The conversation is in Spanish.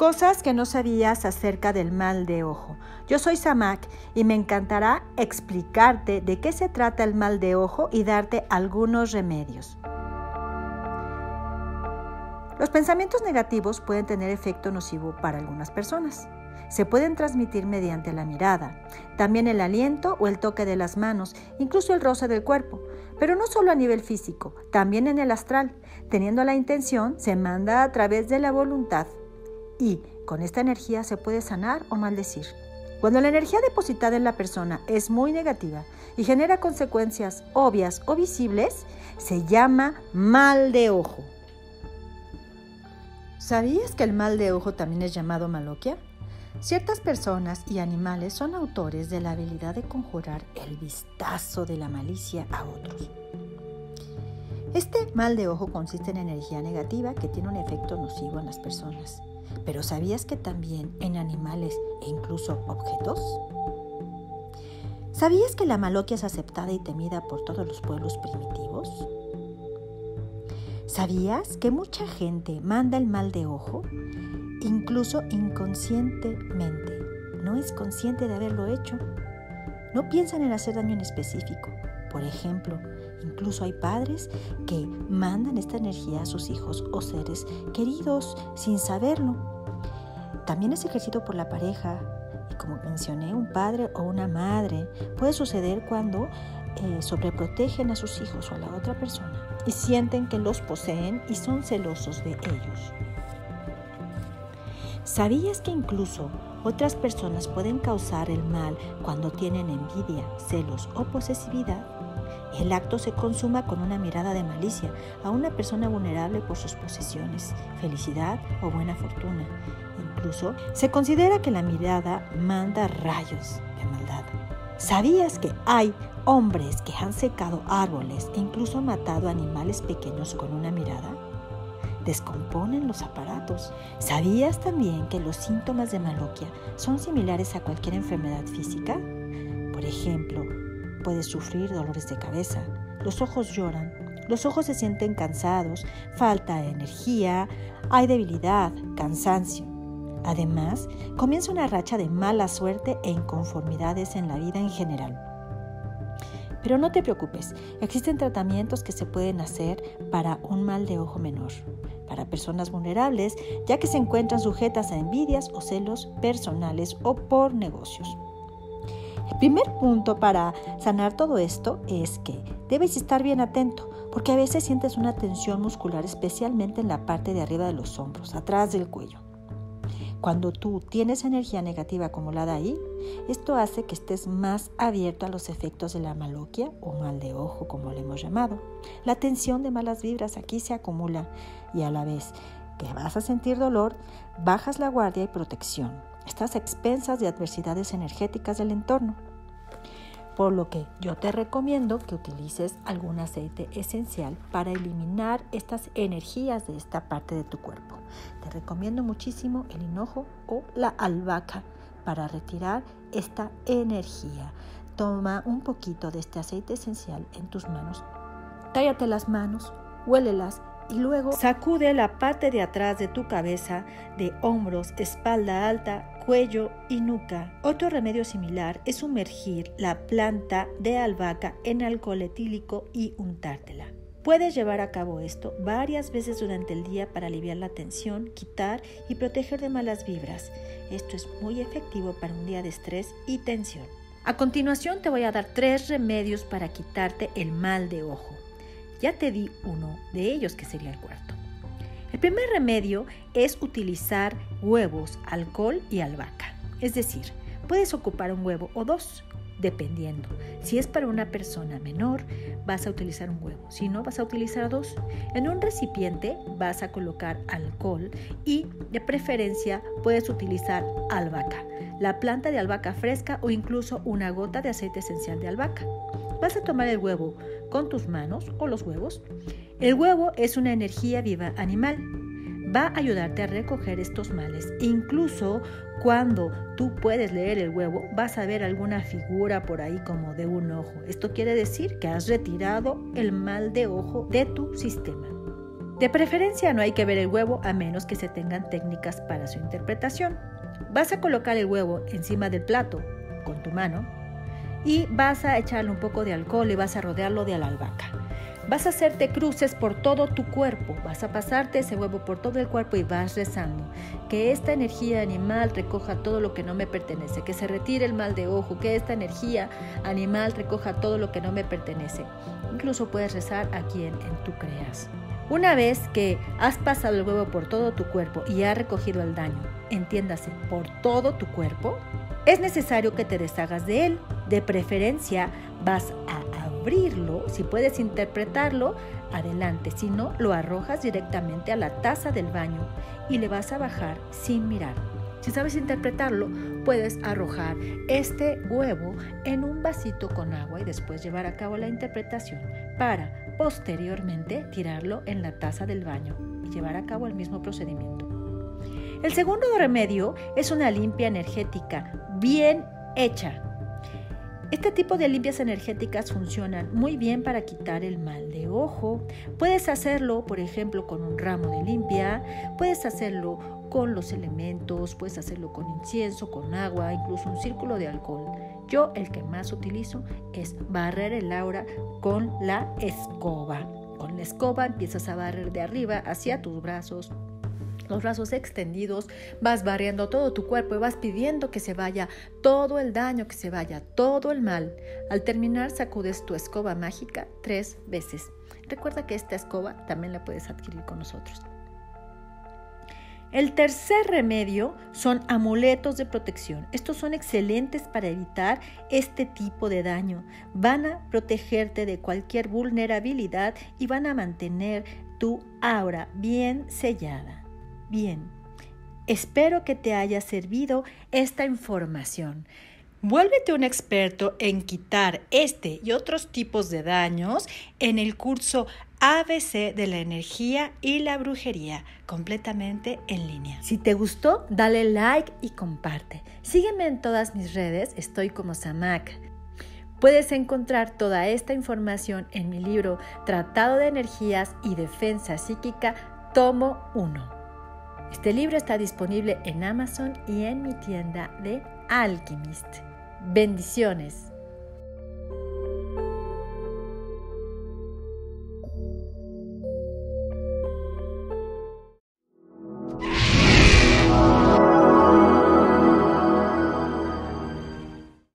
Cosas que no sabías acerca del mal de ojo. Yo soy Samak y me encantará explicarte de qué se trata el mal de ojo y darte algunos remedios. Los pensamientos negativos pueden tener efecto nocivo para algunas personas. Se pueden transmitir mediante la mirada, también el aliento o el toque de las manos, incluso el roce del cuerpo, pero no solo a nivel físico, también en el astral. Teniendo la intención, se manda a través de la voluntad y con esta energía se puede sanar o maldecir. Cuando la energía depositada en la persona es muy negativa y genera consecuencias obvias o visibles, se llama mal de ojo. ¿Sabías que el mal de ojo también es llamado maloquia? Ciertas personas y animales son autores de la habilidad de conjurar el vistazo de la malicia a otros. Este mal de ojo consiste en energía negativa que tiene un efecto nocivo en las personas. Pero ¿sabías que también en animales e incluso objetos? ¿Sabías que la maloquia es aceptada y temida por todos los pueblos primitivos? ¿Sabías que mucha gente manda el mal de ojo, incluso inconscientemente? No es consciente de haberlo hecho. No piensan en hacer daño en específico. Por ejemplo, incluso hay padres que mandan esta energía a sus hijos o seres queridos sin saberlo. También es ejercido por la pareja y como mencioné, un padre o una madre. Puede suceder cuando eh, sobreprotegen a sus hijos o a la otra persona y sienten que los poseen y son celosos de ellos. ¿Sabías que incluso otras personas pueden causar el mal cuando tienen envidia, celos o posesividad? El acto se consuma con una mirada de malicia a una persona vulnerable por sus posesiones, felicidad o buena fortuna. Incluso se considera que la mirada manda rayos de maldad. ¿Sabías que hay hombres que han secado árboles e incluso matado animales pequeños con una mirada? Descomponen los aparatos. ¿Sabías también que los síntomas de maloquia son similares a cualquier enfermedad física? Por ejemplo, puedes sufrir dolores de cabeza, los ojos lloran, los ojos se sienten cansados, falta de energía, hay debilidad, cansancio. Además, comienza una racha de mala suerte e inconformidades en la vida en general. Pero no te preocupes, existen tratamientos que se pueden hacer para un mal de ojo menor, para personas vulnerables, ya que se encuentran sujetas a envidias o celos personales o por negocios. El primer punto para sanar todo esto es que debes estar bien atento, porque a veces sientes una tensión muscular, especialmente en la parte de arriba de los hombros, atrás del cuello. Cuando tú tienes energía negativa acumulada ahí, esto hace que estés más abierto a los efectos de la maloquia o mal de ojo, como le hemos llamado. La tensión de malas vibras aquí se acumula y a la vez que vas a sentir dolor, bajas la guardia y protección. Estás a expensas de adversidades energéticas del entorno. Por lo que yo te recomiendo que utilices algún aceite esencial para eliminar estas energías de esta parte de tu cuerpo. Te recomiendo muchísimo el hinojo o la albahaca para retirar esta energía. Toma un poquito de este aceite esencial en tus manos. Cállate las manos, huélelas y luego sacude la parte de atrás de tu cabeza, de hombros, espalda alta, cuello y nuca. Otro remedio similar es sumergir la planta de albahaca en alcohol etílico y untártela. Puedes llevar a cabo esto varias veces durante el día para aliviar la tensión, quitar y proteger de malas vibras. Esto es muy efectivo para un día de estrés y tensión. A continuación te voy a dar tres remedios para quitarte el mal de ojo. Ya te di uno de ellos que sería el cuarto. El primer remedio es utilizar huevos, alcohol y albahaca. Es decir, puedes ocupar un huevo o dos, dependiendo. Si es para una persona menor, vas a utilizar un huevo. Si no, vas a utilizar dos. En un recipiente vas a colocar alcohol y de preferencia puedes utilizar albahaca, la planta de albahaca fresca o incluso una gota de aceite esencial de albahaca. Vas a tomar el huevo con tus manos o los huevos. El huevo es una energía viva animal. Va a ayudarte a recoger estos males. Incluso cuando tú puedes leer el huevo, vas a ver alguna figura por ahí como de un ojo. Esto quiere decir que has retirado el mal de ojo de tu sistema. De preferencia no hay que ver el huevo a menos que se tengan técnicas para su interpretación. Vas a colocar el huevo encima del plato con tu mano y vas a echarle un poco de alcohol y vas a rodearlo de la albahaca. Vas a hacerte cruces por todo tu cuerpo, vas a pasarte ese huevo por todo el cuerpo y vas rezando. Que esta energía animal recoja todo lo que no me pertenece, que se retire el mal de ojo, que esta energía animal recoja todo lo que no me pertenece. Incluso puedes rezar a quien en tú creas. Una vez que has pasado el huevo por todo tu cuerpo y ha recogido el daño, entiéndase, por todo tu cuerpo, es necesario que te deshagas de él. De preferencia, vas a abrirlo, si puedes interpretarlo, adelante, si no, lo arrojas directamente a la taza del baño y le vas a bajar sin mirar. Si sabes interpretarlo, puedes arrojar este huevo en un vasito con agua y después llevar a cabo la interpretación para posteriormente tirarlo en la taza del baño y llevar a cabo el mismo procedimiento. El segundo remedio es una limpia energética bien hecha. Este tipo de limpias energéticas funcionan muy bien para quitar el mal de ojo. Puedes hacerlo, por ejemplo, con un ramo de limpia, puedes hacerlo con los elementos, puedes hacerlo con incienso, con agua, incluso un círculo de alcohol. Yo el que más utilizo es barrer el aura con la escoba. Con la escoba empiezas a barrer de arriba hacia tus brazos, los brazos extendidos, vas barriendo todo tu cuerpo y vas pidiendo que se vaya todo el daño, que se vaya todo el mal. Al terminar, sacudes tu escoba mágica tres veces. Recuerda que esta escoba también la puedes adquirir con nosotros. El tercer remedio son amuletos de protección. Estos son excelentes para evitar este tipo de daño. Van a protegerte de cualquier vulnerabilidad y van a mantener tu aura bien sellada. Bien, espero que te haya servido esta información. Vuélvete un experto en quitar este y otros tipos de daños en el curso ABC de la energía y la brujería, completamente en línea. Si te gustó, dale like y comparte. Sígueme en todas mis redes, estoy como Samak. Puedes encontrar toda esta información en mi libro Tratado de Energías y Defensa Psíquica, tomo 1. Este libro está disponible en Amazon y en mi tienda de Alchemist. Bendiciones.